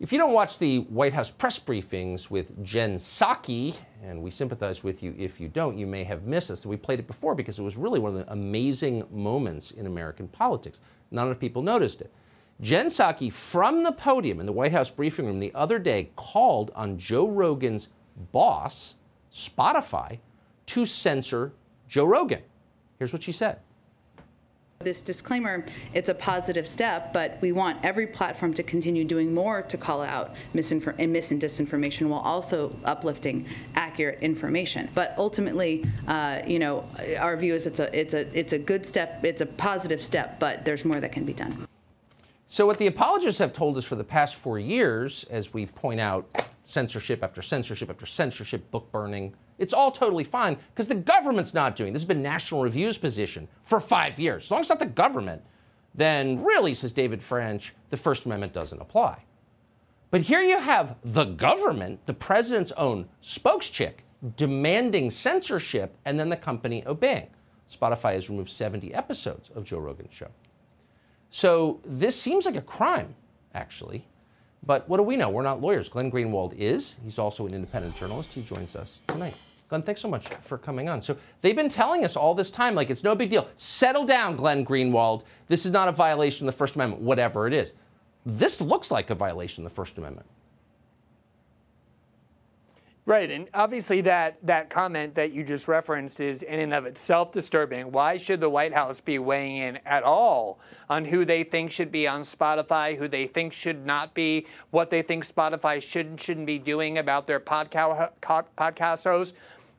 If you don't watch the White House press briefings with Jen Psaki, and we sympathize with you if you don't, you may have missed this. We played it before because it was really one of the amazing moments in American politics. Not enough people noticed it. Jen Psaki, from the podium in the White House briefing room the other day, called on Joe Rogan's boss, Spotify, to censor Joe Rogan. Here's what she said. This disclaimer, it's a positive step, but we want every platform to continue doing more to call out misinfor- mis and disinformation while also uplifting accurate information. But ultimately, uh, you know, our view is it's a it's a it's a good step, it's a positive step, but there's more that can be done. So what the apologists have told us for the past four years, as we point out censorship after censorship after censorship, book burning, it's all totally fine because the government's not doing. This has been National Review's position for five years. As long as it's not the government, then really, says David French, the First Amendment doesn't apply. But here you have the government, the president's own spokeschick, demanding censorship, and then the company obeying. Spotify has removed 70 episodes of Joe Rogan's show. So this seems like a crime, actually. But what do we know? We're not lawyers. Glenn Greenwald is. He's also an independent journalist. He joins us tonight. Glenn, thanks so much for coming on. So they've been telling us all this time, like it's no big deal. Settle down, Glenn Greenwald. This is not a violation of the First Amendment, whatever it is. This looks like a violation of the First Amendment. Right, and obviously that that comment that you just referenced is in and of itself disturbing. Why should the White House be weighing in at all on who they think should be on Spotify, who they think should not be, what they think Spotify should and shouldn't be doing about their podcast podcast hosts?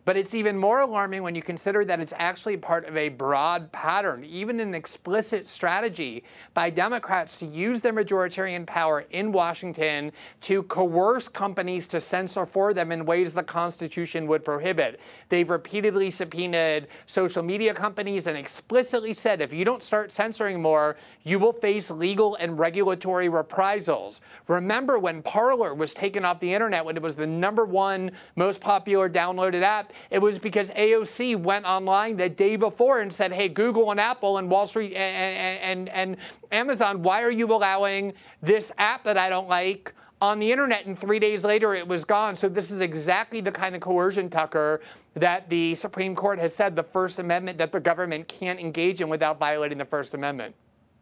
But it's even more alarming when you consider that it's actually part of a broad pattern, even an explicit strategy by Democrats to use their majoritarian power in Washington to coerce companies to censor for them in ways the Constitution would prohibit. They've repeatedly subpoenaed social media companies and explicitly said if you don't start censoring more, you will face legal and regulatory reprisals. Remember when Parler was taken off the internet when it was the number one most popular downloaded app? It was because AOC went online the day before and said, hey, Google and Apple and Wall Street and, and, and Amazon, why are you allowing this app that I don't like? on the internet, and three days later it was gone. So, this is exactly the kind of coercion, Tucker, that the Supreme Court has said the First Amendment that the government can't engage in without violating the First Amendment.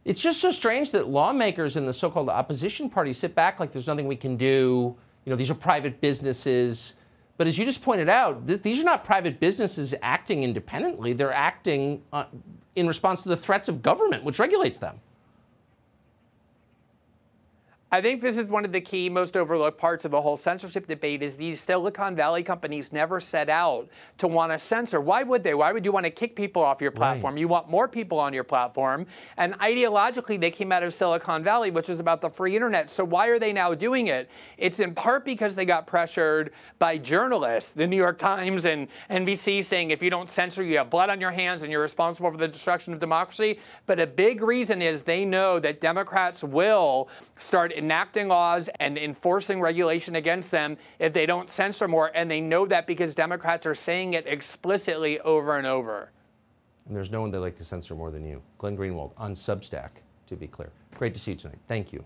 It's just so strange that lawmakers in the so called opposition party sit back like there's nothing we can do. You know, these are private businesses. But as you just pointed out, th- these are not private businesses acting independently. They're acting uh, in response to the threats of government, which regulates them. I think this is one of the key, most overlooked parts of the whole censorship debate is these Silicon Valley companies never set out to want to censor. Why would they? Why would you want to kick people off your platform? Right. You want more people on your platform. And ideologically, they came out of Silicon Valley, which is about the free internet. So why are they now doing it? It's in part because they got pressured by journalists, the New York Times and NBC saying if you don't censor, you have blood on your hands and you're responsible for the destruction of democracy. But a big reason is they know that Democrats will start enacting laws and enforcing regulation against them if they don't censor more. And they know that because Democrats are saying it explicitly over and over. And there's no one they like to censor more than you. Glenn Greenwald on Substack, to be clear. Great to see you tonight. Thank you.